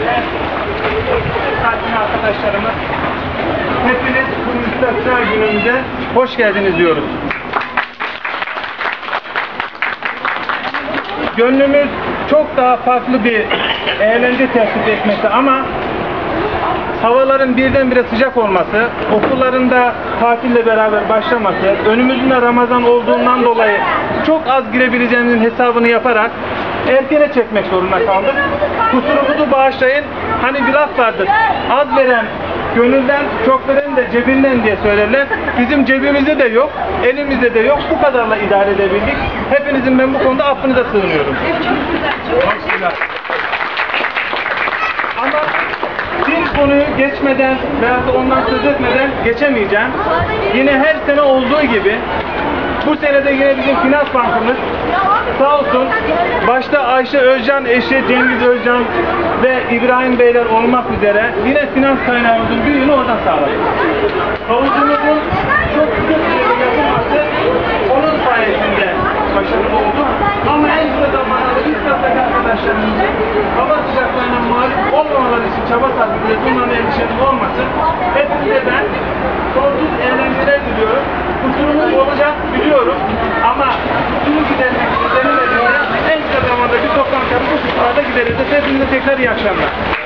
ve sakin arkadaşlarımız hepiniz bu müstesna günümüze hoş geldiniz diyoruz. Gönlümüz çok daha farklı bir eğlence tesis etmesi ama havaların birdenbire sıcak olması, okullarında tatille beraber başlaması, önümüzün Ramazan olduğundan dolayı çok az girebileceğimizin hesabını yaparak erkene çekmek zorunda kaldık. Kusurumuzu bağışlayın. Hani bir laf vardır. Az veren gönülden, çok veren de cebinden diye söylerler. Bizim cebimizde de yok, elimizde de yok. Bu kadarla idare edebildik. Hepinizin ben bu konuda affınıza sığınıyorum. Ama bir konuyu geçmeden veya da ondan söz etmeden geçemeyeceğim. Yine her sene olduğu gibi bu sene de yine bizim finans bankımız sağ olsun Başta Ayşe Özcan, eşi Cengiz Özcan ve İbrahim Beyler olmak üzere yine finans kaynağımızın büyüğünü oradan sağladık. Havuzumuzun çok güzel bir yapılması onun sayesinde başarılı oldu. Ama en kısa zamanda biz kasak arkadaşlarımızın hava sıcaklarına mağlup olmamaları için çaba sarf ediyoruz. Bunların endişeniz olmasın. Hepinize ben sonsuz eğlenceli ederiz. Hepinize tekrar iyi akşamlar.